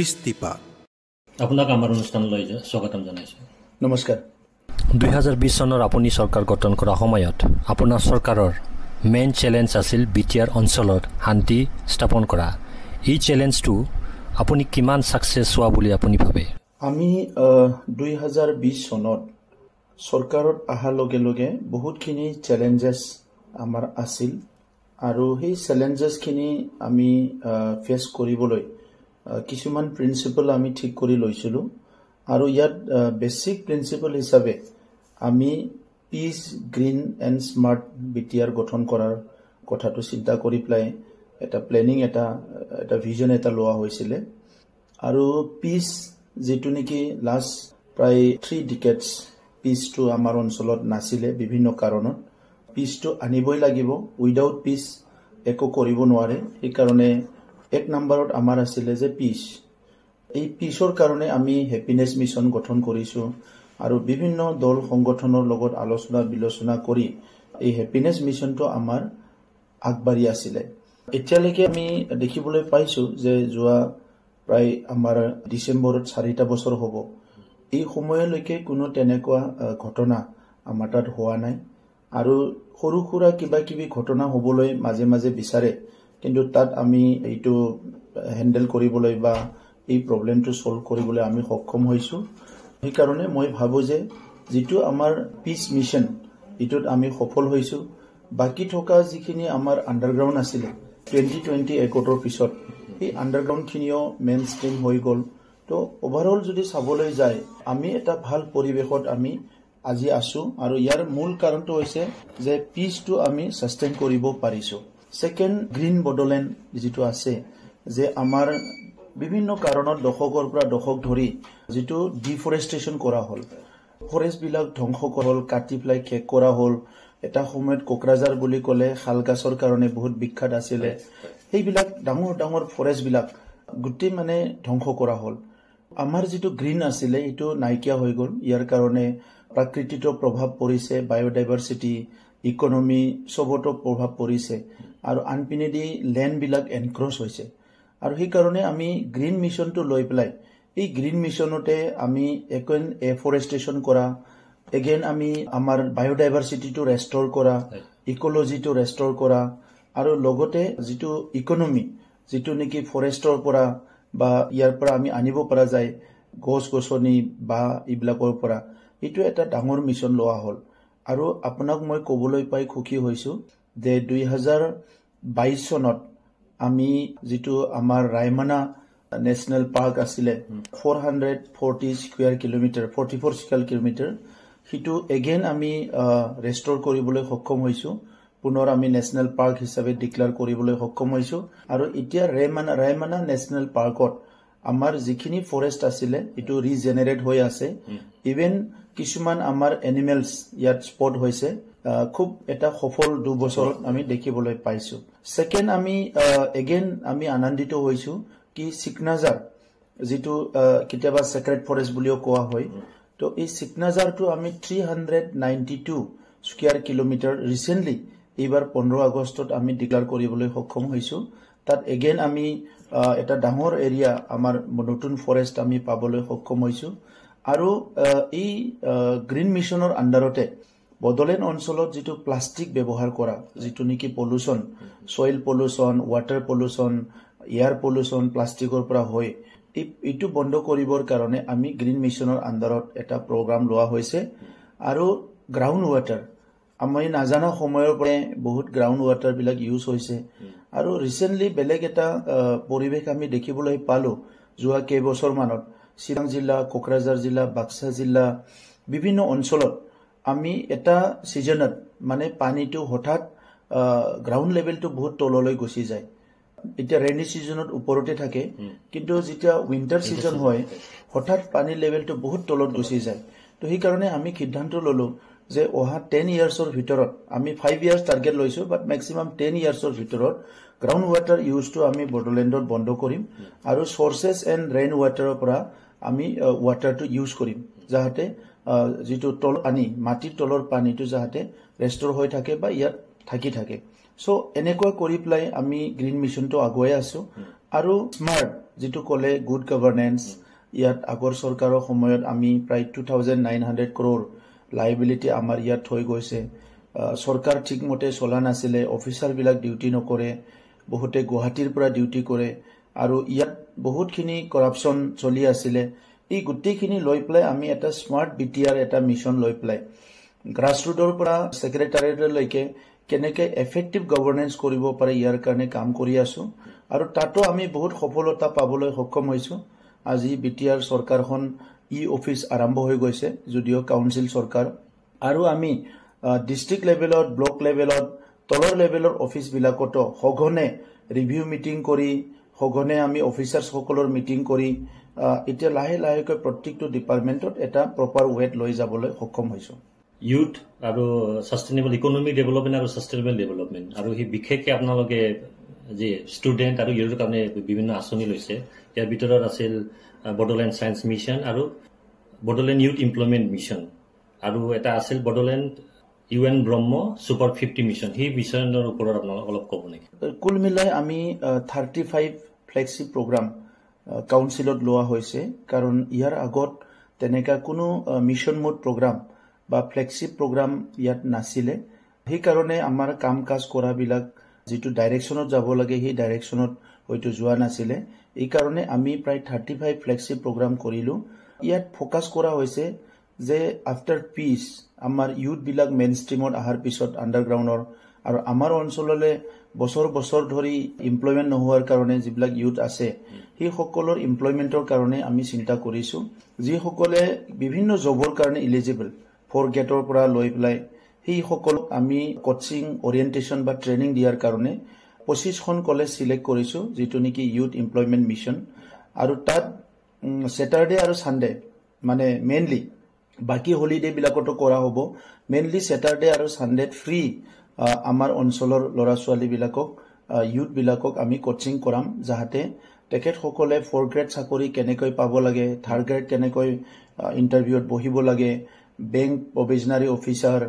দৃষ্টিপাত আপোনাক আমাৰ অনুষ্ঠানলৈ স্বাগতম জনাইছোঁ। নমস্কাৰ। দুহেজাৰ বিছ চনৰ আপুনি চৰকাৰ গঠন কৰা সময়ত আপোনাৰ চৰকাৰৰ মেইন চেলেঞ্জ আছিল বি টি আৰ অঞ্চলত শান্তি স্থাপন কৰা। এই চেলেঞ্জটো আপুনি কিমান ছাকচেছ হোৱা বুলি আপুনি ভাবে? আমি দুই হাজাৰ বিছ চনত চৰকাৰত অহাৰ লগে লগে বহুতখিনি চেলেঞ্জেছ আমাৰ আছিল। আৰু সেই চেলেঞ্জেছখিনি আমি ফেচ কৰিবলৈ কিছুমান প্ৰিন্সিপল আমি ঠিক কৰি লৈছিলোঁ। আৰু ইয়াত বেছিক প্ৰিন্সিপল হিচাপে আমি peace green and smart B T R গঠন কৰাৰ কথাটো চিন্তা কৰি পেলাই এটা প্লেনিং এটা এটা ভিজন এটা লোৱা হৈছিলে। আৰু পিচ যিটো নেকি লাষ্ট প্ৰায় থ্ৰী ডিকেটছ পিচটো আমাৰ অঞ্চলত নাছিলে বিভিন্ন কাৰণত। পিচটো আনিবই লাগিব। উইদাউট পিচ একো কৰিব নোৱাৰে। সেইকাৰণে এক নম্বৰত আমাৰ আছিলে যে পিচ এই পিচৰ কাৰণে আমি হেপিনেছ মিছন গঠন কৰিছোঁ আৰু বিভিন্ন দল সংগঠনৰ লগত আলোচনা বিলোচনা কৰি এই হেপিনেছ মিছনটো আমাৰ আগবাঢ়ি আছিলে। এতিয়ালৈকে আমি দেখিবলৈ পাইছোঁ যে যোৱা প্ৰায় আমাৰ ডিচেম্বৰত চাৰিটা বছৰ হ'ব। এই সময়লৈকে কোনো তেনেকুৱা ঘটনা আমাৰ তাত হোৱা নাই। আৰু সৰু সুৰা কিবা কিবি ঘটনা হ'বলৈ মাজে মাজে বিচাৰে। কিন্তু তাত আমি এইটো হেণ্ডেল কৰিবলৈ বা এই প্ৰব্লেমটো ছল্ভ কৰিবলৈ আমি সক্ষম হৈছোঁ। সেইকাৰণে মই ভাবোঁ যে যিটো আমাৰ পিচ মিছন এইটোত আমি সফল হৈছোঁ। বাকী থকা যিখিনি আমাৰ আণ্ডাৰগ্ৰাউণ্ড আছিলে টুৱেণ্টি টুৱেণ্টি একতৰ পিছত সেই আণ্ডাৰগ্ৰাউণ্ডখিনিও মেইন ষ্ট্ৰীম হৈ গ'ল। তো অভাৰঅল যদি চাবলৈ যায় আমি এটা ভাল পৰিৱেশত আমি আজি আছোঁ আৰু ইয়াৰ মূল কাৰণটো হৈছে যে পিচটো আমি ছাষ্টেইন কৰিব পাৰিছোঁ। ছেকেণ্ড গ্ৰীণ বডোলেণ্ড যিটো আছে যে আমাৰ বিভিন্ন কাৰণত দশকৰ পৰা দশক ধৰি যিটো ডিফৰেষ্টেশ্যন কৰা হ'ল ফৰেষ্টবিলাক ধ্বংস কৰা হ'ল কাটি পেলাই শেষ কৰা হ'ল এটা সময়ত কোকৰাঝাৰ বুলি ক'লে শাল গাছৰ কাৰণে বহুত বিখ্যাত আছিলে সেইবিলাক ডাঙৰ ডাঙৰ ফৰেষ্টবিলাক গোটেই মানে ধ্বংস কৰা হ'ল। আমাৰ যিটো গ্ৰীণ আছিলে সেইটো নাইকিয়া হৈ গ'ল। ইয়াৰ কাৰণে প্ৰাকৃতিক প্ৰভাৱ পৰিছে বায়'ডাইভাৰ্চিটি ইকনমি চবতো প্ৰভাৱ পৰিছে। আৰু আনপিনেদি লেণ্ডবিলাক এনক্ৰচ হৈছে। আৰু সেইকাৰণে আমি গ্ৰীণ মিছনটো লৈ পেলাই এই গ্ৰীণ মিছনতে আমি একেন এফৰেষ্টেশ্যন কৰা এগেইন আমি আমাৰ বায়'ডাইভাৰ্চিটিটো ৰেষ্টৰ কৰা ইক'লজিটো ৰেষ্টৰ কৰা আৰু লগতে যিটো ইকনমি যিটো নেকি ফৰেষ্টৰ পৰা বা ইয়াৰ পৰা আমি আনিব পৰা যায় গছ গছনি বা এইবিলাকৰ পৰা এইটো এটা ডাঙৰ মিছন লোৱা হ'ল। আৰু আপোনাক মই ক'বলৈ পাই সুখী হৈছোঁ। যে দুই হাজাৰ বাইছ চনত আমি যিটো আমাৰ ৰায়মানা নেশ্যনেল পাৰ্ক আছিলে four hundred forty square kilometre forty four square kilometre সেইটো এগেইন আমি ৰেষ্টৰ কৰিবলৈ সক্ষম হৈছোঁ। পুনৰ আমি নেশ্যনেল পাৰ্ক হিচাপে ডিক্লেয়াৰ কৰিবলৈ সক্ষম হৈছোঁ। আৰু এতিয়া ৰেমানা ৰায়মানা নেশ্যনেল পাৰ্কত আমাৰ যিখিনি ফৰেষ্ট আছিলে এইটো ৰিজেনেৰেট হৈ আছে। ইভেন কিছুমান আমাৰ এনিমেলছ ইয়াত স্পট হৈছে। খুব এটা সফল দুবছৰত আমি দেখিবলৈ পাইছোঁ। ছেকেণ্ড আমি এগেইন আমি আনন্দিত হৈছোঁ কি চিকনাজাৰ যিটো কেতিয়াবা ছেক্ৰেট ফৰেষ্ট বুলিও কোৱা হয়। তো এই চিকনাজাৰটো আমি three hundred ninety two square kilometre recently এইবাৰ পোন্ধৰ আগষ্টত আমি ডিক্লেয়াৰ কৰিবলৈ সক্ষম হৈছোঁ। তাত এগেইন আমি এটা ডাঙৰ এৰিয়া আমাৰ নতুন ফৰেষ্ট আমি পাবলৈ সক্ষম হৈছোঁ। আৰু এই গ্ৰীণ মিছনৰ আণ্ডাৰতে বডোলেণ্ড অঞ্চলত যিটো প্লাষ্টিক ব্যৱহাৰ কৰা যিটো নেকি pollution soil pollution water pollution air pollution প্লাষ্টিকৰ পৰা হয় এই এইটো বন্ধ কৰিবৰ কাৰণে আমি গ্ৰীণ মিছনৰ আণ্ডাৰত এটা প্ৰগ্ৰাম লোৱা হৈছে। আৰু গ্ৰাউণ্ড ৱাটাৰ আমি নাজানা সময়ৰ পৰাই বহুত গ্ৰাউণ্ড ৱাটাৰবিলাক ইউজ হৈছে। আৰু ৰিচেণ্টলি বেলেগ এটা পৰিৱেশ আমি দেখিবলৈ পালোঁ যোৱা কেইবছৰমানত। চিৰাং জিলা কোকৰাঝাৰ জিলা বাক্সা জিলা বিভিন্ন অঞ্চলত আমি এটা ছিজনত মানে পানীটো হঠাৎ গ্ৰাউণ্ড লেভেলটো বহুত তললৈ গুচি যায়। এতিয়া ৰেইনি ছিজনত ওপৰতে থাকে কিন্তু যেতিয়া উইণ্টাৰ ছিজন হয় হঠাৎ পানীৰ লেভেলটো বহুত তলত গুচি যায়। তো সেইকাৰণে আমি সিদ্ধান্ত ল'লোঁ যে অহা টেন ইয়াৰ্ছৰ ভিতৰত আমি ফাইভ ইয়াৰ্ছ টাৰ্গেট লৈছোঁ বাট মেক্সিমাম টেন ইয়াৰ্ছৰ ভিতৰত গ্ৰাউণ্ড ৱাটাৰ ইউজটো আমি বড়োলেণ্ডত বন্ধ কৰিম আৰু চ'ৰ্চেছ এণ্ড ৰেইন ৱাটাৰৰ পৰা আমি ৱাটাৰটো ইউজ কৰিম যাতে যিটো তল পানী মাটিৰ তলৰ পানীটো যাতে ৰেষ্টৰ হৈ থাকে বা ইয়াত থাকি থাকে। চ' এনেকুৱা কৰি পেলাই আমি গ্ৰীণ মিছনটো আগুৱাই আছোঁ। আৰু স্মাৰ্ট যিটো ক'লে গুড গভৰ্নেন্স ইয়াত আগৰ চৰকাৰৰ সময়ত আমি প্ৰায় two thousand nine hundred crore liability আমাৰ ইয়াত থৈ গৈছে। চৰকাৰ ঠিকমতে চলা নাছিলে অফিচাৰবিলাক ডিউটি নকৰে বহুতে গুৱাহাটীৰ পৰা ডিউটি কৰে। আৰু ইয়াত বহুতখিনি কৰাপশ্যন চলি আছিলে। এই গোটেইখিনি লৈ পেলাই আমি এটা স্মাৰ্ট বি টি আৰ এটা মিছন লৈ পেলাই গ্ৰাছৰুটৰ পৰা ছেক্ৰেটাৰিয়েটলৈকে কেনেকৈ এফেক্টিভ গভৰ্নেন্স কৰিব পাৰে ইয়াৰ কাৰণে কাম কৰি আছোঁ। আৰু তাতো আমি বহুত সফলতা পাবলৈ সক্ষম হৈছোঁ। আজি বি টি আৰ চৰকাৰখন ই অফিচ আৰম্ভ হৈ গৈছে যদিও কাউন্সিল চৰকাৰ। আৰু আমি ডিষ্ট্ৰিক্ট লেভেলত ব্লক লেভেলত তলৰ লেভেলৰ অফিচবিলাকতো সঘনে ৰিভিউ মিটিং কৰি সঘনে আমি অফিচাৰ্ছসকলৰ মিটিং কৰি এতিয়া লাহে লাহেকৈ প্ৰত্যেকটো ডিপাৰ্টমেণ্টত এটা প্ৰপাৰ ৱেট লৈ যাবলৈ সক্ষম হৈছোঁ। ইউথ আৰু ছাষ্টেইনেবল ইকনমিক ডেভেলপমেণ্ট আৰু ছাষ্টেইনেবল ডেভেলপমেণ্ট আৰু সেই বিশেষকৈ আপোনালোকে যি ষ্টুডেণ্ট আৰু ইউথৰ কাৰণে বিভিন্ন আঁচনি লৈছে ইয়াৰ ভিতৰত আছিল বডোলেণ্ড ছায়েন্স মিছন আৰু বডোলেণ্ড ইউথ ইমপ্লয়মেণ্ট মিছন আৰু এটা আছিল Bodoland U N Brahma super fifty mission সেই মিছনৰ ওপৰত আপোনালোক অলপ ক'ব নেকি? কুল মিলাই আমি থাৰ্টি ফাইভ ফ্লেগশ্বিপ প্ৰগ্ৰাম কাউন্সিলত লোৱা হৈছে কাৰণ ইয়াৰ আগত তেনেকুৱা কোনো মিছন মুড প্ৰগ্ৰাম বা ফ্লেগশ্বিপ প্ৰগ্ৰাম ইয়াত নাছিলে। সেইকাৰণে আমাৰ কাম কাজ কৰাবিলাক যিটো ডাইৰেকশ্যনত যাব লাগে সেই ডাইৰেকশ্যনত হয়তো যোৱা নাছিলে। এইকাৰণে আমি প্ৰায় থাৰ্টি ফাইভ ফ্লেগশ্বিপ প্ৰগ্ৰাম কৰিলোঁ। ইয়াত ফ'কাছ কৰা হৈছে যে আফটাৰ পিচ আমাৰ ইউথবিলাক মেইন ষ্ট্ৰীমত অহাৰ পিছত আণ্ডাৰগ্ৰাউণ্ডৰ আৰু আমাৰ অঞ্চললৈ বছৰ বছৰ ধৰি ইমপ্লয়মেণ্ট নোহোৱাৰ কাৰণে যিবিলাক ইউথ আছে সেইসকলৰ ইমপ্লয়মেণ্টৰ কাৰণে আমি চিন্তা কৰিছোঁ। যিসকলে বিভিন্ন জবৰ কাৰণে ইলিজিবল ফ'ৰ গেটৰ পৰা লৈ পেলাই সেইসকলক আমি কচিং অৰিয়েণ্টেশ্যন বা ট্ৰেইনিং দিয়াৰ কাৰণে পঁচিছখন কলেজ চিলেক্ট কৰিছোঁ যিটো নেকি ইউথ ইমপ্লয়মেণ্ট মিছন আৰু তাত ছেটাৰডে আৰু ছানডে মানে মেইনলি বাকী হলিডেবিলাকতো কৰা হ'ব। মেইনলি ছেটাৰডে আৰু ছানডেত ফ্ৰী আমাৰ অঞ্চলৰ ল'ৰা ছোৱালীবিলাকক ইউথবিলাকক আমি কচিং কৰাম যাতে তেখেতসকলে ফ'ৰ গ্ৰেড চাকৰি কেনেকৈ পাব লাগে থাৰ্ড গ্ৰেড কেনেকৈ ইণ্টাৰভিউত বহিব লাগে bank probationary officer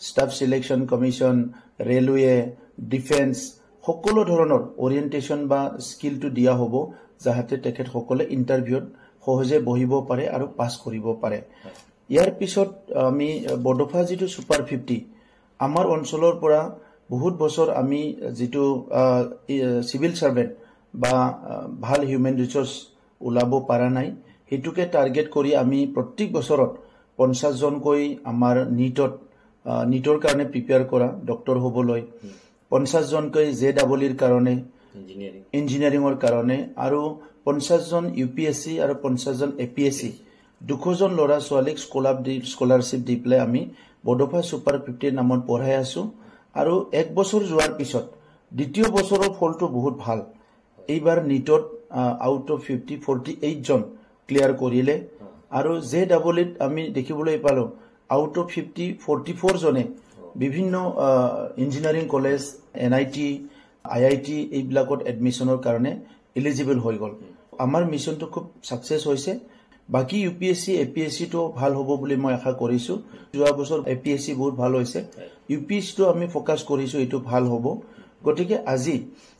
staff selection commission railway defence সকলো ধৰণৰ অৰিয়েণ্টেশ্যন বা স্কিলটো দিয়া হ'ব যাতে তেখেতসকলে ইণ্টাৰভিউত সহজে বহিব পাৰে আৰু পাছ কৰিব পাৰে। ইয়াৰ পিছত আমি বডোফা যিটো ছুপাৰ ফিফটি আমাৰ অঞ্চলৰ পৰা বহুত বছৰ আমি যিটো চিভিল ছাৰ্ভেণ্ট বা ভাল হিউমেন ৰিচৰ্চ ওলাব পৰা নাই সেইটোকে টাৰ্গেট কৰি আমি প্ৰত্যেক বছৰত পঞ্চাছজনকৈ আমাৰ নিটত নিটৰ কাৰণে প্ৰিপেয়াৰ কৰা ডক্টৰ হ'বলৈ। পঞ্চাছজনকৈ জে ডাবল ইৰ কাৰণে ইঞ্জিনিয়াৰিঙৰ কাৰণে আৰু পঞ্চাছজন ইউ পি এছ চি আৰু পঞ্চাছজন এ পি এছ চি দুশজন ল'ৰা ছোৱালীক স্কলাৰ দি স্কলাৰশ্বিপ দি পেলাই আমি বডোফা ছুপাৰ ফিফটিৰ নামত পঢ়াই আছোঁ। আৰু এক বছৰ যোৱাৰ পিছত দ্বিতীয় বছৰৰ ফলটো বহুত ভাল। এইবাৰ নিটত আউট অফ ফিফটি ফৰ্টি এইটজন ক্লিয়াৰ কৰিলে। আৰু জে ডাবল ইত আমি দেখিবলৈ পালোঁ আউট অফ ফিফটি ফৰ্টি ফ'ৰজনে বিভিন্ন engineering college N I T I I T এইবিলাকত এডমিশ্যনৰ কাৰণে এলিজিবল হৈ গ'ল। আমাৰ মিছনটো খুব ছাকচেছ হৈছে। বাকী U P S C A P S চিটো ভাল হ'ব বুলি মই আশা কৰিছোঁ। যোৱা বছৰ এ পি এছ চি বহুত ভাল হৈছে। ইউ পি এছ চিটো আমি ফ'কাছ কৰিছোঁ এইটো ভাল হ'ব। গতিকে আজি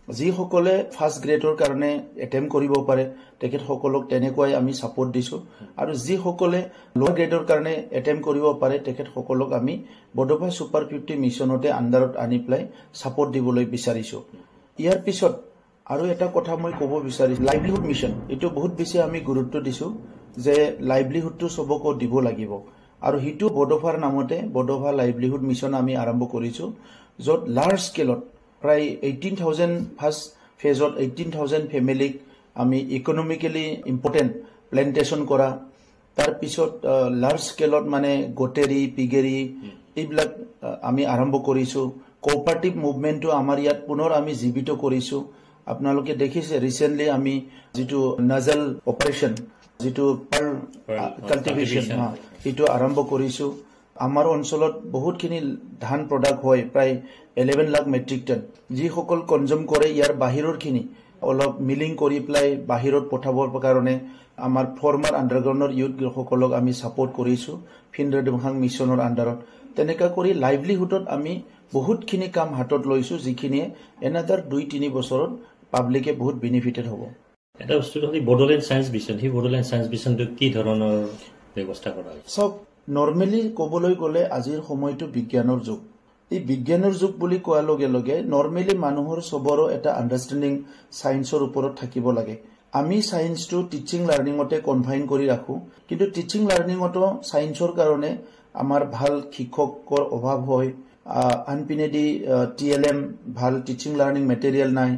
যিসকলে ফাৰ্ষ্ট গ্ৰেডৰ কাৰণে এটেম্প কৰিব পাৰে তেখেতসকলক তেনেকুৱাই আমি ছাপৰ্ট দিছোঁ। আৰু যিসকলে লৱাৰ গ্ৰেডৰ কাৰণে এটেম্প কৰিব পাৰে তেখেতসকলক আমি বডোফা ছুপাৰ ফিফটি মিছনতে আণ্ডাৰত আনি পেলাই ছাপৰ্ট দিবলৈ বিচাৰিছোঁ। ইয়াৰ পিছত আৰু এটা কথা মই ক'ব বিচাৰিছোঁ লাইভলিহুড মিছন এইটো বহুত বেছি আমি গুৰুত্ব দিছোঁ। যে লাইভলিহুডটো চবকো দিব লাগিব। আৰু সেইটো বডোফাৰ নামতে বডোফা লাইভলিহুড মিছন আমি আৰম্ভ কৰিছোঁ য'ত লাৰ্জ স্কেলত প্ৰায় এইটিন থাউজেণ্ড ফাৰ্ষ্ট ফেজত এইটিন থাউজেণ্ড ফেমিলিক আমি ইকনমিকেলি ইম্পৰ্টেণ্ট প্লেণ্টেশ্যন কৰা। তাৰপিছত লাৰ্জ স্কেলত মানে গোটেৰী পিগেৰী এইবিলাক আমি আৰম্ভ কৰিছোঁ। কপাৰেটিভ মুভমেণ্টটো আমাৰ ইয়াত পুনৰ আমি জীৱিত কৰিছোঁ। আপোনালোকে দেখিছে ৰিচেণ্টলি আমি যিটো নাজল অপাৰেশ্যন যিটো কাল্টিভেশ্যন সেইটো আৰম্ভ কৰিছোঁ। আমাৰ অঞ্চলত বহুতখিনি ধান প্ৰডাক্ট হয় প্ৰায় এলেভেন লাখ মেট্ৰিক টন যিসকল কনজিউম কৰে ইয়াৰ বাহিৰৰখিনি অলপ মিলিং কৰি পেলাই বাহিৰত পঠাবৰ কাৰণে আমাৰ ফৰ্মাৰ আণ্ডাৰগ্ৰাউণ্ডৰ ইউথসকলক আমি ছাপৰ্ট কৰিছোঁ ফিনৰেডমহাং মিছনৰ আণ্ডাৰত তেনেকুৱা কৰি লাইভলিহুডত আমি বহুতখিনি কাম হাতত লৈছোঁ যিখিনিয়ে এনাদাৰ দুই তিনি বছৰত পাব্লিকে বহুত বেনিফিটেড হ'ব। এটা বস্তু হ'ল বড়োলেণ্ড ছায়েন্স মিছন সেই বড়োলেণ্ড ছায়েন্স মিছনটো কি ধৰণৰ ব্যৱস্থা কৰা হৈছে? চাওক নৰ্মেলি ক'বলৈ গ'লে আজিৰ সময়টো বিজ্ঞানৰ যুগ। এই বিজ্ঞানৰ যুগ বুলি কোৱাৰ লগে লগে নৰ্মেলি মানুহৰ চবৰো এটা আণ্ডাৰষ্টেণ্ডিং ছায়েন্সৰ ওপৰত থাকিব লাগে। আমি ছায়েন্সটো টিচিং লাৰ্ণিঙতে কনফাইন কৰি ৰাখোঁ কিন্তু টিচিং লাৰ্ণিঙতো ছায়েন্সৰ কাৰণে আমাৰ ভাল শিক্ষকৰ অভাৱ হয়। আনপিনেদি টি এল এম ভাল টিচিং লাৰ্ণিং মেটেৰিয়েল নাই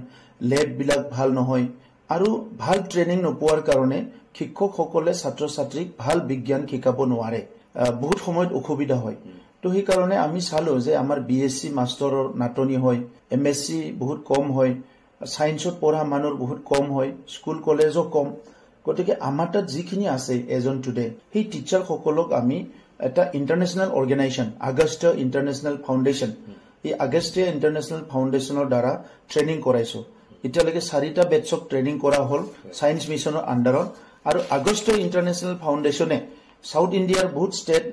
লেববিলাক ভাল নহয়। আৰু ভাল ট্ৰেইনিং নোপোৱাৰ কাৰণে শিক্ষকসকলে ছাত্ৰ ছাত্ৰীক ভাল বিজ্ঞান শিকাব নোৱাৰে। বহুত সময়ত অসুবিধা হয়। তো সেইকাৰণে আমি চালোঁ যে আমাৰ বি এছ চি মাষ্টৰৰ নাটনি হয় এম এছ চি বহুত কম হয় ছায়েন্সত পঢ়া মানুহৰ বহুত কম হয় স্কুল কলেজো কম। গতিকে আমাৰ তাত যিখিনি আছে এজন টুডে সেই টিচাৰসকলক আমি এটা international organisation Agastya international foundation এই আগষ্টীয় ইণ্টাৰনেশ্যনেল ফাউণ্ডেশ্যনৰ দ্বাৰা ট্ৰেইনিং কৰাইছোঁ। এতিয়ালৈকে চাৰিটা বেটছক ট্ৰেইনিং কৰা হ'ল ছায়েন্স মিছনৰ আণ্ডাৰত আৰু আগষ্ট ইণ্টাৰনেশ্যনেল ফাউণ্ডেশ্যনে চাউথ ইণ্ডিয়াৰ বহুত ষ্টেট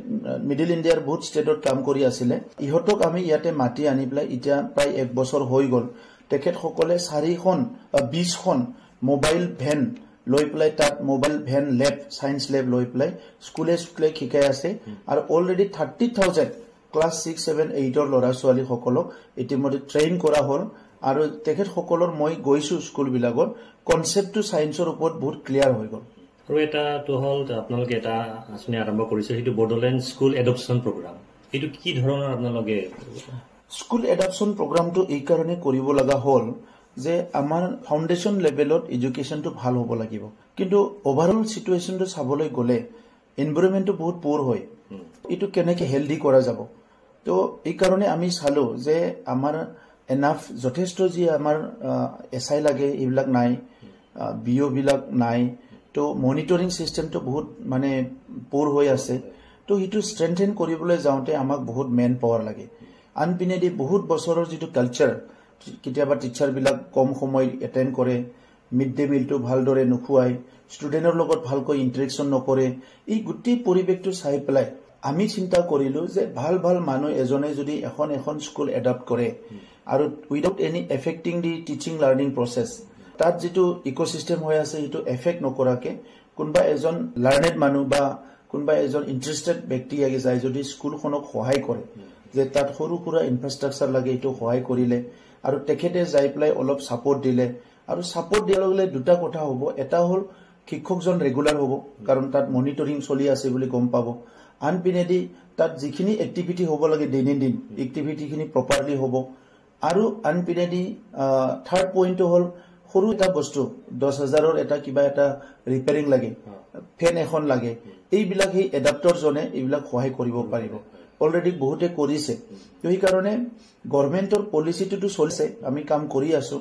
মিডিল ইণ্ডিয়াৰ বহুত ষ্টেটত কাম কৰি আছিলে। ইহঁতক আমি ইয়াতে মাতি আনি পেলাই এতিয়া প্ৰায় এক বছৰ হৈ গ'ল। তেখেতসকলে চাৰিখন বিছখন মোবাইল ভেন লৈ পেলাই তাত mobile van lab science lab লৈ পেলাই স্কুলে স্কুলে শিকাই আছে। আৰু already thirty thousand class six seven এইটৰ ল'ৰা ছোৱালীসকলক ইতিমধ্যে ট্ৰেইন কৰা হ'ল। আৰু তেখেতসকলৰ মই গৈছোঁ স্কুলবিলাকত কনচেপ্টটো ছায়েন্সৰ ওপৰত বহুত ক্লিয়াৰ হৈ গ'ল। আৰু এটাটো হ'ল আপোনালোকে এটা আঁচনি আৰম্ভ কৰিছে সেইটো বড়োলেণ্ড স্কুল এডপশ্যন প্ৰগ্ৰাম এইটো কি ধৰণৰ আপোনালোকে? স্কুল এডাপশ্যন প্ৰগ্ৰামটো এইকাৰণে কৰিব লগা হ'ল যে আমাৰ ফাউণ্ডেশ্যন লেভেলত এডুকেশ্যনটো ভাল হ'ব লাগিব। কিন্তু অভাৰঅল চিটুৱেশ্যনটো চাবলৈ গ'লে এনভাইৰমেণ্টটো বহুত পুৰ হয়। এইটো কেনেকৈ হেল্ডি কৰা যাব? তো এইকাৰণে আমি চালোঁ যে আমাৰ এনাফ যথেষ্ট যি আমাৰ এছ আই লাগে এইবিলাক নাই বি অ'বিলাক নাই তো মনিটৰিং চিষ্টেমটো বহুত মানে পুৰ হৈ আছে তো সেইটো ষ্ট্ৰেংথেন কৰিবলৈ যাওঁতে আমাক বহুত মেন পাৱাৰ লাগে। আনপিনেদি বহুত বছৰৰ যিটো কালচাৰ কেতিয়াবা টিচাৰবিলাক কম সময় এটেণ্ড কৰে মিড ডে মিলটো ভালদৰে নোখোৱাই ষ্টুডেণ্টৰ লগত ভালকৈ ইণ্টাৰেকশ্যন নকৰে এই গোটেই পৰিৱেশটো চাই পেলাই আমি চিন্তা কৰিলোঁ যে ভাল ভাল মানুহ এজনে যদি এখন এখন স্কুল এডাপ্ট কৰে আৰু without any affecting the teaching learning process তাত যিটো ইক'চিষ্টেম হৈ আছে সেইটো এফেক্ট নকৰাকে কোনোবা এজন লাৰ্ণেড মানুহ বা কোনোবা এজন ইণ্টাৰেষ্টেড ব্যক্তি আগে যায় যদি স্কুলখনক সহায় কৰে যে তাত সৰু সুৰা ইনফ্ৰাষ্ট্ৰাকচাৰ লাগে এইটো সহায় কৰিলে আৰু তেখেতে যাই পেলাই অলপ ছাপৰ্ট দিলে আৰু ছাপৰ্ট দিয়াৰ লগে লগে দুটা কথা হ'ব। এটা হ'ল শিক্ষকজন ৰেগুলাৰ হ'ব কাৰণ তাত মনিটৰিং চলি আছে বুলি গম পাব। আনপিনেদি তাত যিখিনি এক্টিভিটি হ'ব লাগে দৈনন্দিন এক্টিভিটিখিনি প্ৰপাৰলি হ'ব। আৰু আনপিনেদি থাৰ্ড পইণ্টটো হ'ল সৰু এটা বস্তু দহ হাজাৰৰ এটা কিবা এটা ৰিপেয়াৰিং লাগে ফেন এখন লাগে। এইবিলাক সেই এডাপ্টৰজনে এইবিলাক সহায় কৰিব পাৰিব। অলৰেডি বহুতে কৰিছে। সেইকাৰণে গভৰ্ণমেণ্টৰ পলিচিটোতো চলিছে আমি কাম কৰি আছো।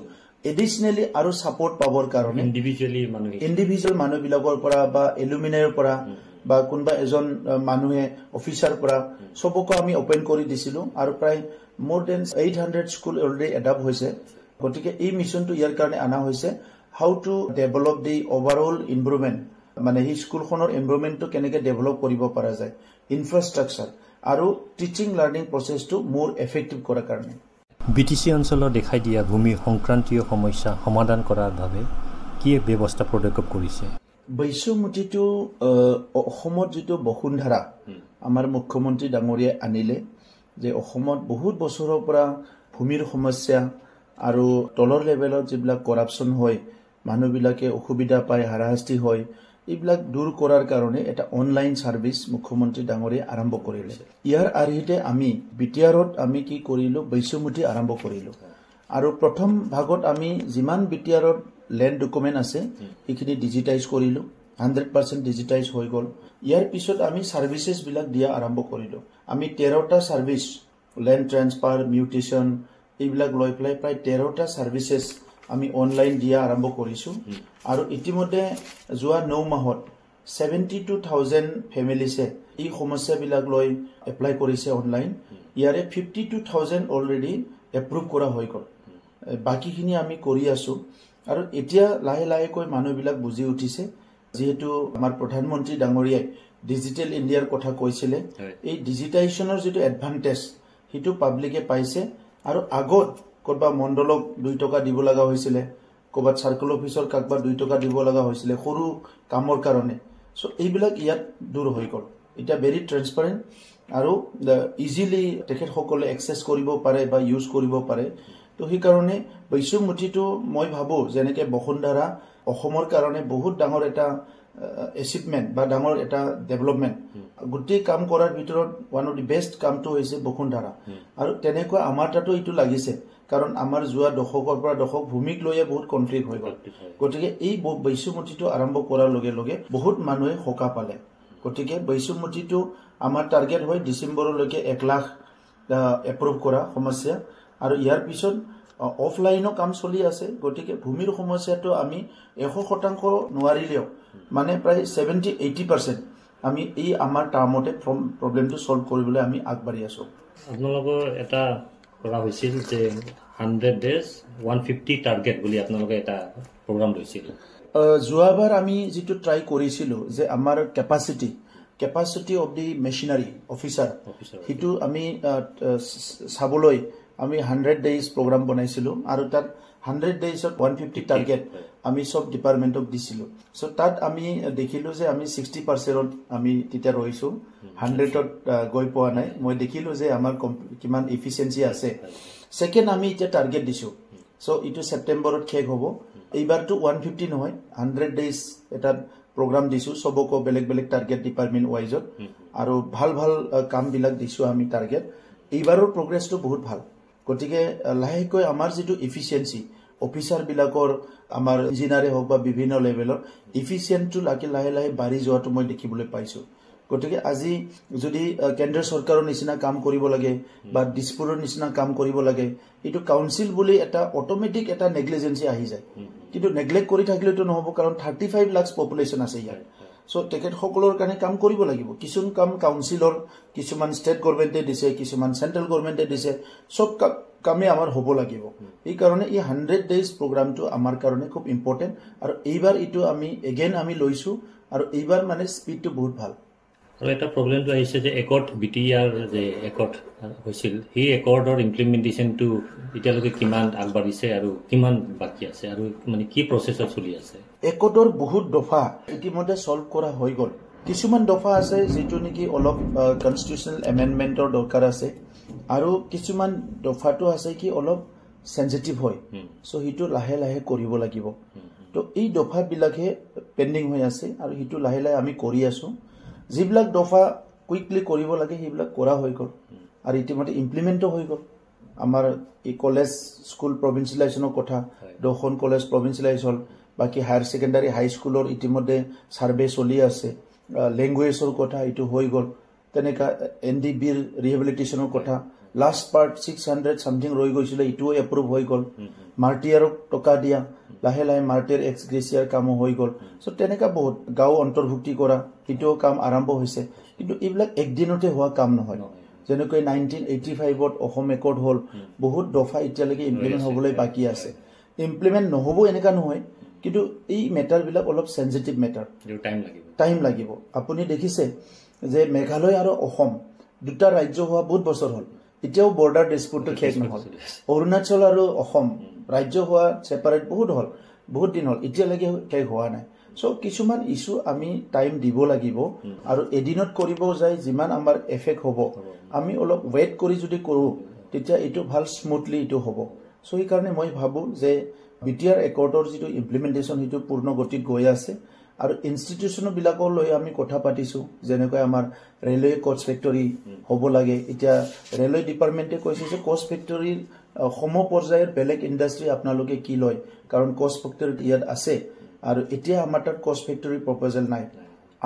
এডিচনেলি আৰু ছাপৰ্ট পাবৰ কাৰণে ইণ্ডিভিজুৱেলি ইণ্ডিভিজুৱেল মানুহবিলাকৰ পৰা বা এলুমিনাইৰ পৰা বা কোনোবা এজন মানুহে অফিচাৰ পৰা চবকো আমি অপেন কৰি দিছিলোঁ আৰু প্ৰায় মোৰ then eight hundred school already adopt হৈছে। গতিকে এই মিছনটো ইয়াৰ কাৰণে অনা হৈছে। How to develop the overall improvement মানে সেই স্কুলখনৰ এনভাইৰমেণ্টটো কেনেকৈ ডেভেলপ কৰিব পৰা যায়। ইনফ্ৰাষ্ট্ৰাকচাৰ আৰু টিচিং লাৰ্ণিং প্ৰচেছটো মোৰ এফেক্টিভ কৰাৰ কাৰণে। বি টি চি অঞ্চলত দেখাই দিয়া ভূমি সংক্ৰান্তীয় সমস্যা সমাধান কৰাৰ বাবে কি ব্যৱস্থা পদক্ষেপ কৰিছে? বৈশ্যমতীটো অসমত যিটো বসুন্ধৰা আমাৰ মুখ্যমন্ত্ৰী ডাঙৰীয়াই আনিলে যে অসমত বহুত বছৰৰ পৰা ভূমিৰ সমস্যা আৰু তলৰ লেভেলত যিবিলাক কৰাপশ্যন হয় মানুহবিলাকে অসুবিধা পায় হাৰাশাস্তি হয় এইবিলাক দূৰ কৰাৰ কাৰণে এটা অনলাইন ছাৰ্ভিচ মুখ্যমন্ত্ৰী ডাঙৰীয়ে আৰম্ভ কৰিলে ইয়াৰ আৰ্হিতে আমি বি টি আৰত আমি কি কৰিলোঁ বৈশ্যমুঠি আৰম্ভ কৰিলোঁ আৰু প্ৰথম ভাগত আমি যিমান বি টি আৰত লেণ্ড ডকুমেণ্ট আছে সেইখিনি ডিজিটাইজ কৰিলোঁ হাণ্ড্ৰেড পাৰ্চেণ্ট ডিজিটাইজ হৈ গ'ল। ইয়াৰ পিছত আমি ছাৰ্ভিচেছবিলাক দিয়া আৰম্ভ কৰিলোঁ। আমি তেৰটা ছাৰ্ভিচ লেণ্ড ট্ৰেন্সফাৰ মিউটেশ্যন এইবিলাক লৈ পেলাই প্ৰায় তেৰটা ছাৰ্ভিচেছ আমি অনলাইন দিয়া আৰম্ভ কৰিছোঁ। আৰু ইতিমধ্যে যোৱা ন মাহত ছেভেণ্টি টু থাউজেণ্ড ফেমিলিছে এই সমস্যাবিলাক লৈ এপ্লাই কৰিছে অনলাইন ইয়াৰে fifty two thousand already approve কৰা হৈ গ'ল। বাকীখিনি আমি কৰি আছোঁ। আৰু এতিয়া লাহে লাহেকৈ মানুহবিলাক বুজি উঠিছে। যিহেতু আমাৰ প্ৰধানমন্ত্ৰী ডাঙৰীয়াই ডিজিটেল ইণ্ডিয়াৰ কথা কৈছিলে। এই ডিজিটাইজেশ্যনৰ যিটো এডভান্টেজ সেইটো পাব্লিকে পাইছে। আৰু আগত ক'ৰবাত মণ্ডলক দুই টকা দিব লগা হৈছিলে ক'ৰবাত চাৰ্কল অফিচৰ কাৰোবাক দুই টকা দিব লগা হৈছিলে সৰু কামৰ কাৰণে। চ' এইবিলাক ইয়াত দূৰ হৈ গ'ল। এতিয়া ভেৰি ট্ৰেন্সপাৰেণ্ট আৰু ইজিলি তেখেতসকলে একচেছ কৰিব পাৰে বা ইউজ কৰিব পাৰে। তো সেইকাৰণে বৈশ্যমুঠিটো মই ভাবোঁ যেনেকৈ বসুন্ধৰা অসমৰ কাৰণে বহুত ডাঙৰ এটা এচিভমেণ্ট বা ডাঙৰ এটা ডেভেলপমেণ্ট গোটেই কাম কৰাৰ ভিতৰত ওৱান অফ দি বেষ্ট কামটো হৈছে বসুন্ধৰা। আৰু তেনেকুৱা আমাৰ তাতো এইটো লাগিছে কাৰণ আমাৰ যোৱা দশকৰ পৰা দশক ভূমিক লৈয়ে বহুত কনফ্লিক্ট হৈ গ'ল। গতিকে এই ব- বৈশ্যমুঠিটো আৰম্ভ কৰাৰ লগে লগে বহুত মানুহে সকাহ পালে। গতিকে বৈশ্যমুঠিটো আমাৰ টাৰ্গেট হয় ডিচেম্বৰলৈকে এক লাখ এপ্ৰুভ কৰা সমস্যা। আৰু ইয়াৰ পিছত অফলাইনো কাম চলি আছে গতিকে ভূমিৰ সমস্যাটো আমি এশ শতাংশ নোৱাৰিলেও মানে প্ৰায় ছেভেণ্টি এইটি পাৰ্চেণ্ট আমি এই আমাৰ টাৰ্মতে প্ৰব্লেমটো ছল্ভ কৰিবলৈ আমি আগবাঢ়ি আছোঁ। আপোনালোকৰ এটা কৰা হৈছিল যে hundred days one fifty target বুলি আপোনালোকে এটা প্ৰগ্ৰাম লৈছিল। যোৱাবাৰ আমি যিটো ট্ৰাই কৰিছিলোঁ যে আমাৰ capacity capacity of the machinery officer সেইটো আমি চাবলৈ আমি হাণ্ড্ৰেড ডেইজ প্ৰগ্ৰাম বনাইছিলোঁ আৰু তাত হাণ্ড্ৰেড ডেইজত ওৱান ফিফটি টাৰ্গেট আমি চব ডিপাৰ্টমেণ্টক দিছিলোঁ। চ' তাত আমি দেখিলোঁ যে আমি ছিক্সটি পাৰ্চেণ্টত আমি তেতিয়া ৰৈছোঁ হাণ্ড্ৰেডত গৈ পোৱা নাই। মই দেখিলোঁ যে আমাৰ কম- কিমান ইফিচিয়েঞ্চি আছে। ছেকেণ্ড আমি এতিয়া টাৰ্গেট দিছোঁ। চ' এইটো ছেপ্টেম্বৰত শেষ হ'ব। এইবাৰটো ওৱান ফিফটি নহয়। হাণ্ড্ৰেড ডেইজ এটা প্ৰগ্ৰাম দিছোঁ। চবকো বেলেগ বেলেগ টাৰ্গেট ডিপাৰ্টমেণ্ট ৱাইজত আৰু ভাল ভাল কামবিলাক দিছোঁ আমি টাৰ্গেট এইবাৰৰ প্ৰগ্ৰেছটো বহুত ভাল। গতিকে লাহেকৈ আমাৰ যিটো ইফিচিয়েঞ্চি অফিচাৰবিলাকৰ আমাৰ ইঞ্জিনিয়াৰে হওক বা বিভিন্ন লেভেলৰ ইফিচিয়েণ্টটো লাহে লাহে লাহে বাঢ়ি যোৱাটো মই দেখিবলৈ পাইছোঁ। গতিকে আজি যদি কেন্দ্ৰীয় চৰকাৰৰ নিচিনা কাম কৰিব লাগে বা দিছপুৰৰ নিচিনা কাম কৰিব লাগে এইটো কাউন্সিল বুলি এটা অট'মেটিক এটা নেগলিজেঞ্চি আহি যায়। কিন্তু নেগলেক্ট কৰি থাকিলেতো নহ'ব কাৰণ থাৰ্টি ফাইভ লাক্স পপুলেশ্যন আছে ইয়াত। চ' তেখেতসকলৰ কাৰণে কাম কৰিব লাগিব কিছুমান কাম কাউন্সিলৰ কিছুমান ষ্টেট গভৰ্ণমেণ্টে দিছে কিছুমান চেণ্ট্ৰেল গভৰ্ণমেণ্টে দিছে চব কা- কামেই আমাৰ হ'ব লাগিব সেইকাৰণে এই হাণ্ড্ৰেড ডেইজ প্ৰগ্ৰামটো আমাৰ কাৰণে খুব ইম্পৰ্টেণ্ট আৰু এইবাৰ এইটো আমি এগেইন আমি লৈছোঁ আৰু এইবাৰ মানে স্পীডটো বহুত ভাল আৰু এটা প্ৰব্লেমটো আহিছে যে একৰ্ড বি টি আৰ যে একৰ্ড হৈছিল সেই একৰ্ডৰ ইমপ্লিমেণ্টেশ্যনটো এতিয়ালৈকে কিমান আগবাঢ়িছে আৰু কিমান বাকী আছে আৰু মানে কি প্ৰচেছত চলি আছে? একতৰ বহুত দফা ইতিমধ্যে ছল্ভ কৰা হৈ গ'ল। কিছুমান দফা আছে যিটো নেকি অলপ কনষ্টিটিউচনেল এমেণ্ডমেণ্টৰ দৰকাৰ আছে আৰু কিছুমান দফাটো আছে কি অলপ চেঞ্চিটিভ হয়। চ' সেইটো লাহে লাহে কৰিব লাগিব। তো এই দফাবিলাকহে পেণ্ডিং হৈ আছে আৰু সেইটো লাহে লাহে আমি কৰি আছোঁ। যিবিলাক দফা কুইকলি কৰিব লাগে সেইবিলাক কৰা হৈ গ'ল। আৰু ইতিমধ্যে ইমপ্লিমেণ্টো হৈ গ'ল। আমাৰ এই কলেজ স্কুল প্ৰভিঞ্চিয়েলাইজেশ্যনৰ কথা দহখন কলেজ প্ৰভিঞ্চিয়েলাইজ হ'ল। বাকী হায়াৰ ছেকেণ্ডাৰী হাইস্কুলৰ ইতিমধ্যে ছাৰ্ভে চলি আছে। লেংগুৱেজৰ কথা এইটো হৈ গ'ল। তেনেকা এন ডি বিৰ ৰিহেবিলিটেশ্যনৰ কথা last part six hundred something ৰৈ গৈছিলে এইটোও এপ্ৰুভ হৈ গ'ল। মাৰ্টিয়াৰক টকা দিয়া। লাহে লাহে মাৰ্টিয়াৰ এক্স গ্ৰেচিয়াৰ কামো হৈ গ'ল। চ' তেনেকা বহুত গাঁও অন্তৰ্ভুক্তি কৰা সেইটোও কাম আৰম্ভ হৈছে। কিন্তু এইবিলাক একদিনতে হোৱা কাম নহয়। যেনেকৈ নাইনটিন এইটি ফাইভত অসম একৰ্ড হ'ল বহুত দফা এতিয়ালৈকে ইমপ্লিমেণ্ট হ'বলৈ বাকী আছে। ইমপ্লিমেণ্ট নহ'ব এনেকুৱা নহয় কিন্তু এই মেটাৰবিলাক অলপ চেঞ্চিটিভ মেটাৰ টাইম লাগিব। আপুনি দেখিছে যে মেঘালয় আৰু অসম দুটা ৰাজ্য হোৱা বহুত বছৰ হ'ল। এতিয়াও বৰ্ডাৰ ডিছপুটটো শেষ নহ'ল। অৰুণাচল আৰু অসম ৰাজ্য হোৱা ছেপাৰেট বহুত হ'ল বহুত দিন হ'ল এতিয়ালৈকে শেষ হোৱা নাই। চ' কিছুমান ইছ্যু আমি টাইম দিব লাগিব আৰু এদিনত কৰিব যায় যিমান আমাৰ এফেক্ট হ'ব। আমি অলপ ৱেইট কৰি যদি কৰোঁ তেতিয়া এইটো ভাল স্মুথলি এইটো হ'ব। চ' সেইকাৰণে মই ভাবোঁ যে বি টি আৰ একৰ্ডৰ যিটো ইমপ্লিমেণ্টেশ্যন সেইটো পূৰ্ণ গতিত গৈ আছে। আৰু ইনষ্টিটিউশ্যনবিলাকক লৈ আমি কথা পাতিছোঁ যেনেকৈ আমাৰ ৰেলৱে কোচ ফেক্টৰী হ'ব লাগে। এতিয়া ৰেলৱে ডিপাৰ্টমেণ্টে কৈছে যে কোচ ফেক্টৰীৰ সম পৰ্যায়ৰ বেলেগ ইণ্ডাষ্ট্ৰী আপোনালোকে কি লয়? কাৰণ কোচ ফেক্টৰীত ইয়াত আছে আৰু এতিয়া আমাৰ তাত কোচ ফেক্টৰীৰ প্ৰপ'জেল নাই।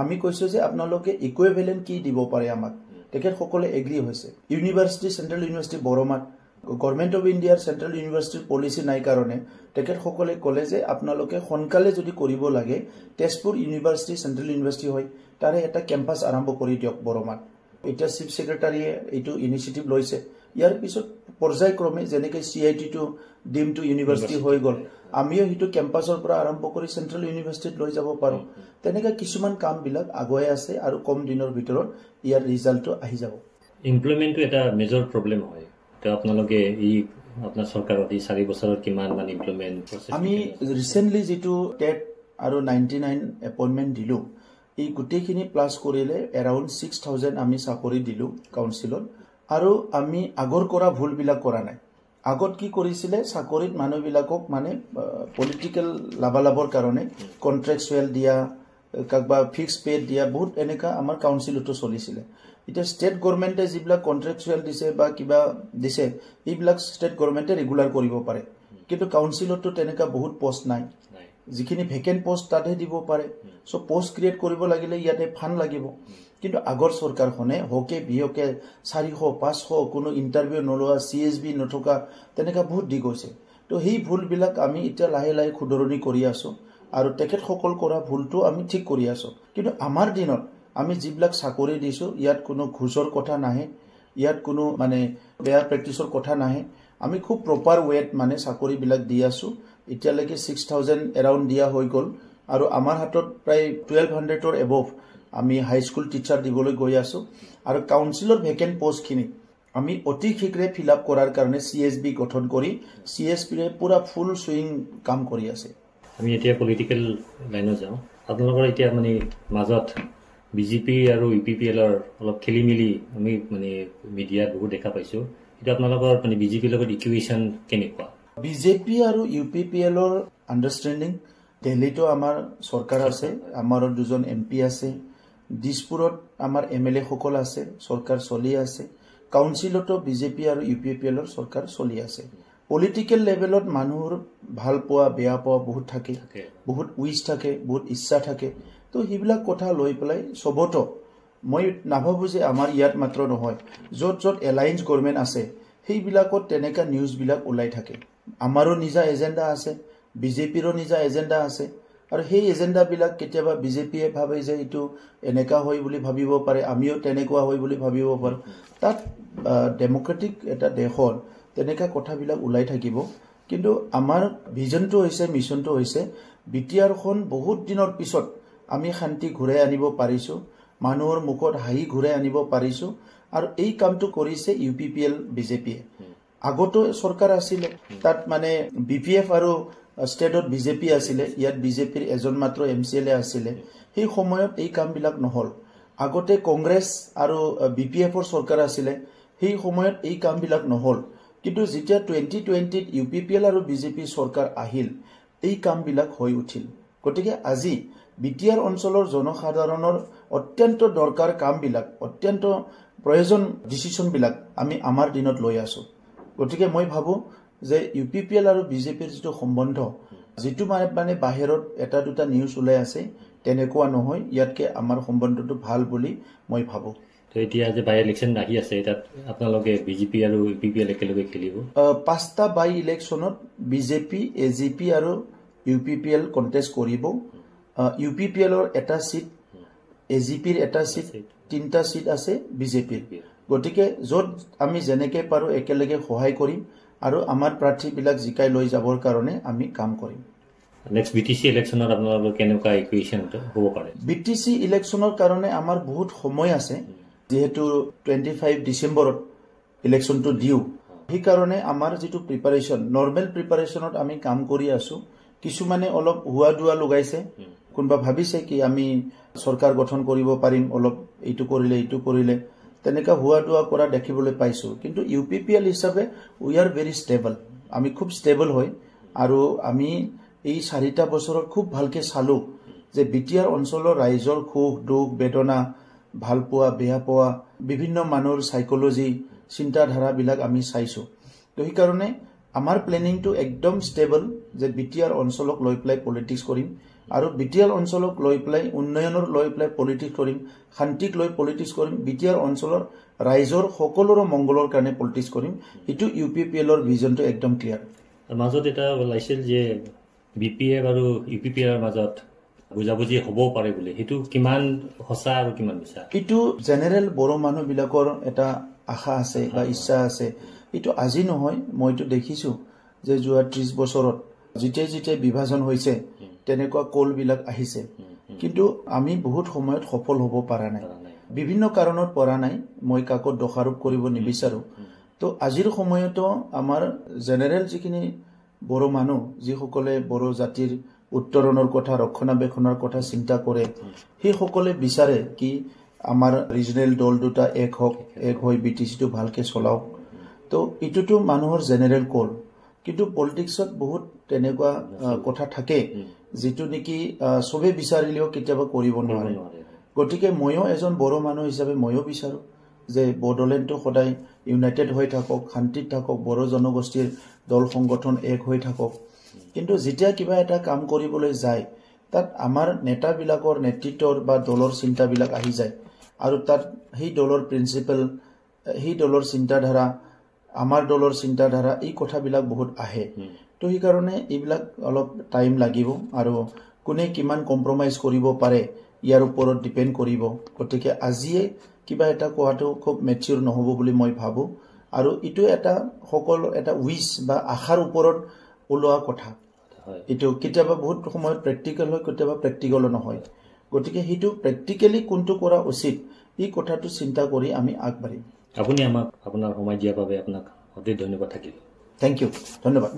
আমি কৈছোঁ যে আপোনালোকে ইকুৱেভেলেণ্ট কি দিব পাৰে আমাক? তেখেতসকলে এগ্ৰী হৈছে। ইউনিভাৰ্চিটি চেণ্ট্ৰেল ইউনিভাৰ্চিটি বৰমাত গভৰ্ণমেণ্ট অফ ইণ্ডিয়াৰ চেণ্ট্ৰেল ইউনিভাৰ্চিটিৰ পলিচি নাই কাৰণে তেখেতসকলে ক'লে যে আপোনালোকে সোনকালে যদি কৰিব লাগে তেজপুৰ ইউনিভাৰ্চিটি চেণ্ট্ৰেল ইউনিভাৰ্চিটি হয় তাৰে এটা কেম্পাছ আৰম্ভ কৰি দিয়ক বৰমাত এতিয়া চিফ ছেক্ৰেটাৰীয়ে এইটো ইনিচিয়েটিভ লৈছে। ইয়াৰ পিছত পৰ্যায়ক্ৰমে যেনেকৈ চি আই টিটো ডিম টু ইউনিভাৰ্চিটি হৈ গ'ল আমিও সেইটো কেম্পাছৰ পৰা আৰম্ভ কৰি চেণ্ট্ৰেল ইউনিভাৰ্চিটিত লৈ যাব পাৰোঁ। তেনেকৈ কিছুমান কামবিলাক আগুৱাই আছে আৰু কম দিনৰ ভিতৰত ইয়াৰ ৰিজাল্টটো আহি যাব। ইমপ্লয়মেণ্টটো এটা মেজৰ প্ৰব্লেম হয়। তো আপোনালোকে ই আপোনাৰ চৰকাৰত এই চাৰি বছৰত কিমান মানে ইমপ্লয়মেণ্ট আমি ৰিচেণ্টলি যিটো টেট আৰু নাইণ্টি নাইন এপইণ্টমেণ্ট দিলোঁ এই গোটেইখিনি প্লাছ কৰিলে এৰাউণ্ড ছিক্স থাউজেণ্ড আমি চাকৰি দিলোঁ কাউন্সিলত আৰু আমি আগৰ কৰা ভুলবিলাক কৰা নাই। আগত কি কৰিছিলে চাকৰিত মানুহবিলাকক মানে পলিটিকেল লাভালাভৰ কাৰণে কণ্ট্ৰেকচুৱেল দিয়া কাৰোবা ফিক্স পেড দিয়া বহুত এনেকুৱা আমাৰ কাউন্সিলতো চলিছিলে। এতিয়া ষ্টেট গভৰ্ণমেণ্টে যিবিলাক কণ্ট্ৰেকচুৱেল দিছে বা কিবা দিছে এইবিলাক ষ্টেট গভৰ্ণমেণ্টে ৰেগুলাৰ কৰিব পাৰে। কিন্তু কাউন্সিলতো তেনেকুৱা বহুত পষ্ট নাই। যিখিনি ভেকেণ্ট পষ্ট তাতহে দিব পাৰে। চ' পষ্ট ক্ৰিয়েট কৰিব লাগিলে ইয়াতে ফাণ্ড লাগিব। কিন্তু আগৰ চৰকাৰখনে হকে বিহকে চাৰিশ পাঁচশ কোনো ইণ্টাৰভিউ নোলোৱা চি এছ বি নথকা তেনেকুৱা বহুত দি গৈছে। তো সেই ভুলবিলাক আমি এতিয়া লাহে লাহে শুধৰণি কৰি আছোঁ। আৰু তেখেতসকল কৰা ভুলটো আমি ঠিক কৰি আছোঁ। কিন্তু আমাৰ দিনত আমি যিবিলাক চাকৰি দিছোঁ ইয়াত কোনো ঘোচৰ কথা নাহে ইয়াত কোনো মানে বেয়া প্ৰেক্টিচৰ কথা নাহে। আমি খুব প্ৰপাৰ ৱেত মানে চাকৰিবিলাক দি আছোঁ। এতিয়ালৈকে ছিক্স থাউজেণ্ড এৰাউণ্ড দিয়া হৈ গ'ল আৰু আমাৰ হাতত প্ৰায় টুৱেল্ভ হাণ্ড্ৰেডৰ এবভ আমি হাইস্কুল টিচাৰ দিবলৈ গৈ আছোঁ। আৰু কাউন্সিলৰ ভেকেণ্ট পষ্টখিনি আমি অতি শীঘ্ৰে ফিল আপ কৰাৰ কাৰণে চি এছ বি গঠন কৰি চি এছ বিৰে পূৰা ফুল চুইং কাম কৰি আছে। আমি এতিয়া পলিটিকেল লাইনত যাওঁ। আপোনালোকৰ এতিয়া মানে মাজত বি জে পি আৰু ইউ পি পি এলৰ অলপ খেলি মেলি আমি মানে মিডিয়াত বহুত দেখা পাইছোঁ। এতিয়া আপোনালোকৰ মানে বি জে পিৰ লগত ইকুৱেশ্যন কেনেকুৱা? বি জে পি আৰু ইউ পি পি এলৰ আণ্ডাৰষ্টেণ্ডিং দিল্লীতো আমাৰ চৰকাৰ আছে আমাৰো দুজন এম পি আছে দিছপুৰত আমাৰ এম এল এসকল আছে চৰকাৰ চলি আছে কাউন্সিলতো বি জে পি আৰু ইউ পি পি এলৰ চৰকাৰ চলি আছে। পলিটিকেল লেভেলত মানুহৰ ভাল পোৱা বেয়া পোৱা বহুত থাকে বহুত উইচ থাকে বহুত ইচ্ছা থাকে। তো সেইবিলাক কথা লৈ পেলাই চবতো মই নাভাবোঁ যে আমাৰ ইয়াত মাত্ৰ নহয় য'ত য'ত এলায়েন্স গভৰ্ণমেণ্ট আছে সেইবিলাকত তেনেকুৱা নিউজবিলাক ওলাই থাকে। আমাৰো নিজা এজেণ্ডা আছে বিজেপিৰো নিজা এজেণ্ডা আছে আৰু সেই এজেণ্ডাবিলাক কেতিয়াবা বিজেপিয়ে ভাবে যে এইটো এনেকুৱা হয় বুলি ভাবিব পাৰে আমিও তেনেকুৱা হয় বুলি ভাবিব পাৰোঁ। তাত ডেমক্ৰেটিক এটা দেশত তেনেকুৱা কথাবিলাক ওলাই থাকিব। কিন্তু আমাৰ ভিজনটো হৈছে মিছনটো হৈছে বি টি আৰখন বহুত দিনৰ পিছত আমি শান্তি ঘূৰাই আনিব পাৰিছোঁ মানুহৰ মুখত হাঁহি ঘূৰাই আনিব পাৰিছোঁ আৰু এই কামটো কৰিছে ইউ পি পি এল বিজেপিয়ে আগতো চৰকাৰ আছিলে তাত মানে বি পি এফ আৰু ষ্টেটত বিজেপি আছিলে ইয়াত বিজেপিৰ এজন মাত্ৰ এম চি এল এ আছিলে। সেই সময়ত এই কামবিলাক নহ'ল। আগতে কংগ্ৰেছ আৰু বি পি এফৰ চৰকাৰ আছিলে সেই সময়ত এই কামবিলাক নহ'ল। কিন্তু যেতিয়া টুৱেণ্টি টুৱেণ্টিত ইউ পি পি এল আৰু বিজেপি চৰকাৰ আহিল এই কামবিলাক হৈ উঠিল। গতিকে আজি বি টি আৰ অঞ্চলৰ জনসাধাৰণৰ অত্যন্ত দৰকাৰ কামবিলাক অত্যন্ত প্ৰয়োজন ডিচিশ্যনবিলাক আমি আমাৰ দিনত লৈ আছোঁ। গতিকে মই ভাবোঁ যে ইউ পি পি এল আৰু বিজেপিৰ যিটো সম্বন্ধ যিটো মানে মানে বাহিৰত এটা দুটা নিউজ ওলাই আছে তেনেকুৱা নহয় ইয়াতকৈ আমাৰ সম্বন্ধটো ভাল বুলি মই ভাবোঁ। তো এতিয়া যে বাই ইলেকশ্যন আহি আছে তাত আপোনালোকে বিজেপি আৰু ইউ পি পি এল একেলগে খেলিব? পাঁচটা বাই ইলেকশ্যনত বিজেপি এ জি পি আৰু U P P L contest কৰিব। ইউ পি পি এলৰ এটা ছিট এ জি পিৰ এটা ছিট তিনিটা ছিট আছে বিজেপিৰ গতিকে য'ত আমি যেনেকৈ পাৰোঁ একেলগে সহায় কৰিম আৰু আমাৰ প্ৰাৰ্থীবিলাক জিকাই লৈ যাবৰ কাৰণে আমি কাম কৰিম। নেক্সট বি টি চি ইলেকশ্যনত আপোনালোকৰ কেনেকুৱা ইকুৱেশ্যন হ'ব পাৰে? বি টি চি ইলেকশ্যনৰ কাৰণে আমাৰ বহুত সময় আছে। যিহেতু টুৱেণ্টি ফাইভ ডিচেম্বৰত ইলেকশ্যনটো দিওঁ। সেইকাৰণে আমাৰ যিটো প্ৰিপাৰেশ্যন নৰ্মেল প্ৰিপাৰেশ্যনত আমি কাম কৰি আছোঁ। কিছুমানে অলপ হোৱা দোৱা লগাইছে কোনোবা ভাবিছে কি আমি চৰকাৰ গঠন কৰিব পাৰিম অলপ এইটো কৰিলে এইটো কৰিলে তেনেকুৱা হোৱা দোৱা কৰা দেখিবলৈ পাইছোঁ। কিন্তু ইউ পি পি এল হিচাপে উই আৰ ভেৰি ষ্টেবল আমি খুব ষ্টেবল হয় আৰু আমি এই চাৰিটা বছৰত খুব ভালকৈ চালোঁ যে বি টি আৰ অঞ্চলৰ ৰাইজৰ সুখ দুখ বেদনা ভাল পোৱা বেয়া পোৱা বিভিন্ন মানুহৰ চাইকলজি চিন্তাধাৰাবিলাক আমি চাইছোঁ। তো সেইকাৰণে আমাৰ প্লেনিংটো একদম ষ্টেবল যে বি টি আৰ অঞ্চলক লৈ পেলাই পলিটিক্স কৰিম। আৰু বি টি আৰ অঞ্চলক লৈ পেলাই উন্নয়নৰ লৈ পেলাই পলিটিক্স কৰিম শান্তিক লৈ পলিটিক্স কৰিম বি টি আৰ অঞ্চলৰ ৰাইজৰ সকলোৰে মংগলৰ কাৰণে পলিটিক্স কৰিম। এইটো ইউ পি পি এলৰ ভিজনটো একদম ক্লিয়াৰ মাজত এটা ওলাইছিল যে বি পি এফ আৰু ইউ পি পি এলৰ মাজত বুজাবুজি হ'বও পাৰে বুলি। সেইটো কিমান সঁচা আৰু কিমান মিছা? এইটো জেনেৰেল বড়ো মানুহবিলাকৰ এটা আশা আছে বা ইচ্ছা আছে। এইটো আজি নহয় মইতো দেখিছোঁ যে যোৱা ত্ৰিছ বছৰত যেতিয়াই যেতিয়াই বিভাজন হৈছে তেনেকুৱা কলবিলাক আহিছে। কিন্তু আমি বহুত সময়ত সফল হ'ব পৰা নাই। বিভিন্ন কাৰণত পৰা নাই। মই কাকো দোষাৰোপ কৰিব নিবিচাৰোঁ। তো আজিৰ সময়তো আমাৰ জেনেৰেল যিখিনি বড়ো মানুহ যিসকলে বড়ো জাতিৰ উত্তৰণৰ কথা ৰক্ষণাবেক্ষণৰ কথা চিন্তা কৰে সেইসকলে বিচাৰে কি আমাৰ ৰিজনেল দল দুটা এক হওক এক হৈ বি টি চিটো ভালকৈ চলাওক। তো এইটোতো মানুহৰ জেনেৰেল কল। কিন্তু পলিটিক্সত বহুত তেনেকুৱা কথা থাকে। যিটো নেকি চবেই বিচাৰিলেও কেতিয়াবা কৰিব নোৱাৰে। গতিকে ময়ো এজন বড়ো মানুহ হিচাপে ময়ো বিচাৰোঁ যে বড়োলেণ্ডটো সদায় ইউনাইটেড হৈ থাকক শান্তিত থাকক বড়ো জনগোষ্ঠীৰ দল সংগঠন এক হৈ থাকক। কিন্তু যেতিয়া কিবা এটা কাম কৰিবলৈ যায় তাত আমাৰ নেতাবিলাকৰ নেতৃত্বৰ বা দলৰ চিন্তাবিলাক আহি যায়। আৰু তাত সেই দলৰ প্ৰিন্সিপাল সেই দলৰ চিন্তাধাৰা আমাৰ দলৰ চিন্তাধাৰা এই কথাবিলাক বহুত আহে। তো সেইকাৰণে এইবিলাক অলপ টাইম লাগিব আৰু কোনে কিমান কম্প্ৰমাইজ কৰিব পাৰে ইয়াৰ ওপৰত ডিপেণ্ড কৰিব। গতিকে আজিয়ে কিবা এটা কোৱাটো খুব মেচিয়ৰ নহ'ব বুলি মই ভাবোঁ। আৰু এইটো এটা সকলো এটা উইচ বা আশাৰ ওপৰত ওলোৱা কথা। এইটো কেতিয়াবা বহুত সময়ত প্ৰেক্টিকেল হয় কেতিয়াবা প্ৰেক্টিকেলো নহয়। গতিকে সেইটো প্ৰেক্টিকেলি কোনটো কৰা উচিত এই কথাটো চিন্তা কৰি আমি আগবাঢ়িম। আপুনি আমাক আপোনাৰ সময় দিয়াৰ বাবে আপোনাক অতি ধন্যবাদ থাকিল। থেংক ইউ ধন্যবাদ।